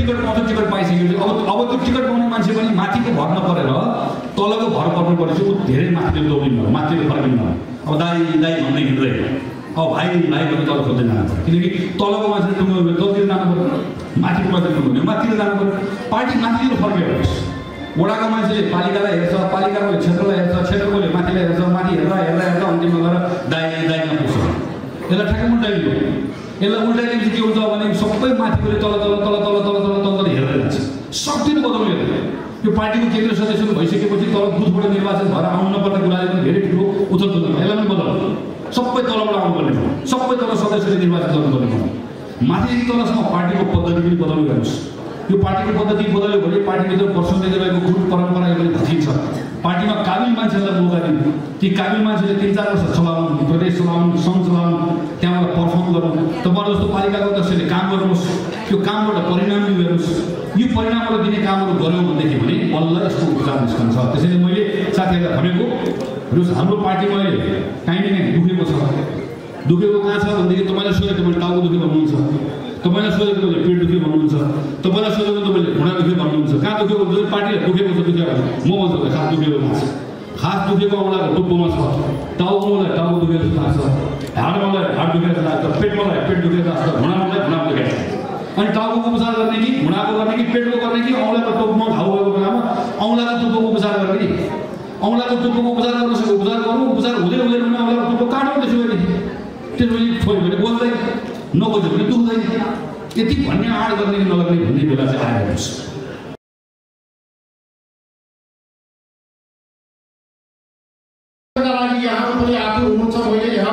Ticket पाउँछ ticket पाइसकेपछि अब अब त्यो टिकट पाउने मान्छे पनि माथिको भर नपरेर तलको भर पर्नु परेपछि ऊ धेरै माथितिर दौडिनु माथितिर फर्किनु होला अब दाई दाई भन्दै हिँड्दैन अब भाइ भाइ भन्ने तल खोज्दै जानु पर्छ किनकि तलको मान्छे टुङ्गो तलतिर जानु पऱ्यो। माथिको मान्छे टुङ्गो माथितिर जानु पऱ्यो। पार्टी माथितिर फर्केर वडाको मान्छेले पालिकालाई हेर्छ पालिकाको क्षेत्रलाई हेर्छ क्षेत्रकोले माथिलाई हेर्छ माथि हेर्दा हेर्दा हेर्दा अन्तिममा गएर दाइ दाइमा पुग्छ। यसलाई ठ्याक्कै उल्टाइदियो यसलाई उल्टाइदिएपछि के हुन्छ भने सबै माथिकोले तल तल तल तल तल तल तल तल हेर्दै जान्छ सक्दिन बदल्यो यो पार्टीको केन्द्रीय सदस्य भइसकेपछि तल बुथबाट निर्वाचन भएर आउनु नपर्ने कुराले पनि धेरै ठुलो उथल पुथल यसलाई पनि बदल सबै तलबाट आउनुपर्ने सबै तल सदस्यले निर्वाचन गर्नुपर्ने माथि तलसम्म पार्टीको पद्धति पनि बदल्नु गर्नुहोस् यो पार्टीको पद्धति बदल्यो भने पार्टीभित्र वर्षौँदेखि रहेको गुरु परम्परा पनि भचिन्छ पार्टीमा काबिल मान्छेहरूलाई मौका दिनु ती काबिल मान्छेले तिन चार वर्ष चलाउनु प्रदेश चलाउनु सङ्घ चलाउनु त्यहाँबाट पर्फर्म गर्नु तपाईँहरू जस्तो पालिकाको अध्यक्षले काम गर्नुहोस् त्यो कामबाट परिणाम पनि हेर्नुहोस्। यो परिणामबाट दिने कामहरू गऱ्यौँ भनेदेखि भने बल्ल यसको उपचार निस्कन्छ। त्यसैले मैले साथीहरूलाई भनेको र हाम्रो पार्टीमा अहिले काहीँ न दुखेको छ। दुखेको कहाँ छ भनेदेखि तपाईँलाई सोधेको तपाईँले टाउको दुखे भन्नुहुन्छ। तपाईँलाई सोधेको तपाईँले पेट दुखे भन्नुहुन्छ। तपाईँलाई सोधेको तपाईँले घुँडा दुखे भन्नुहुन्छ। कहाँ दुखेको हुन्छ? पार्टीलाई दुखेको छ दुखेको म भन्छु खास दुखेको छ? खास दुखेको औँलाको टुप्पोमा छ। टाउकोलाई टाउको दुखेको थाहा छ ढाडमालाई ढाड दुखेको थाहा छ पेटमालाई पेट दुखेको अनि टाउको उपचार गर्ने कि घुँडाको गर्ने कि पेटको गर्ने कि औँलाको टोपमा घाउ भएको बेलामा औँलाको टुप्पोको उपचार गर्ने कि? औँलाको टुप्पोको उपचार गर्न सक्यो उपचार गर्नु उपचार हुँदै हुँदैन भने औँलाको टुप्पो काटौँ त्यसो भने त्यसपछि छोयो भने बोल्दैन नबोज्यो भने दुख्दैन। यति भन्ने आँट गर्ने कि नगर्ने भन्ने बेला चाहिँ आएर हेर्नुहोस् लागि यहाँ पनि आफू हुनुहुन्छ मैले यहाँ